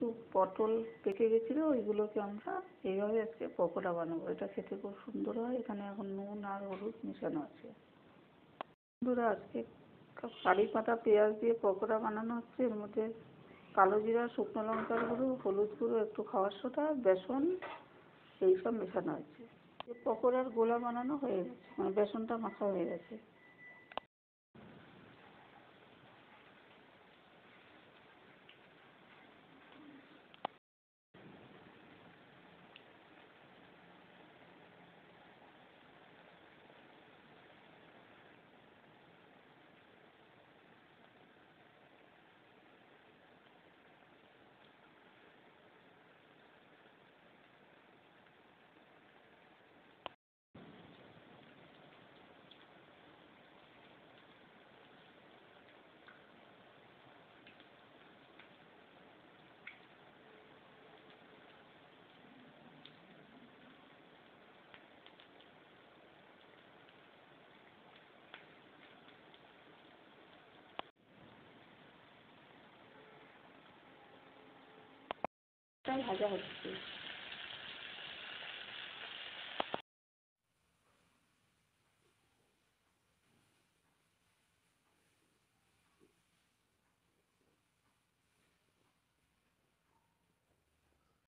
একটু পটল পেকে গেছিল, ওইগুলোকে আমরা এইভাবে আজকে পকোড়া বানাবো। এটা খেতে খুব সুন্দর হয়, এখানে এখন নুন আর হলুদ মেশানো আছে। বন্ধুরা, আজকে কারি পাতা, পেঁয়াজ দিয়ে পকোড়া বানানো হচ্ছে। এর মধ্যে কালো জিরা, শুকনো লঙ্কার গুঁড়ো, হলুদ গুঁড়ো, একটু খাওয়ার সোডা, বেসন এই সব মেশানো আছে পকোড়ার গোলা বানানো হয়ে গেছে মানে বেসনটা মাখা হয়ে গেছে। ভাজা হচ্ছে